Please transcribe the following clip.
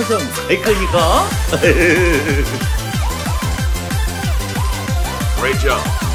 표정 마이클입니까? Great job.